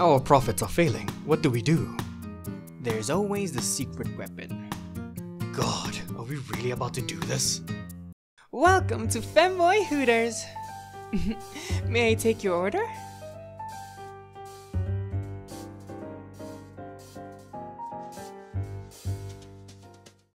Our profits are failing. What do we do? There's always the secret weapon. God, are we really about to do this? Welcome to Femboy Hooters! May I take your order?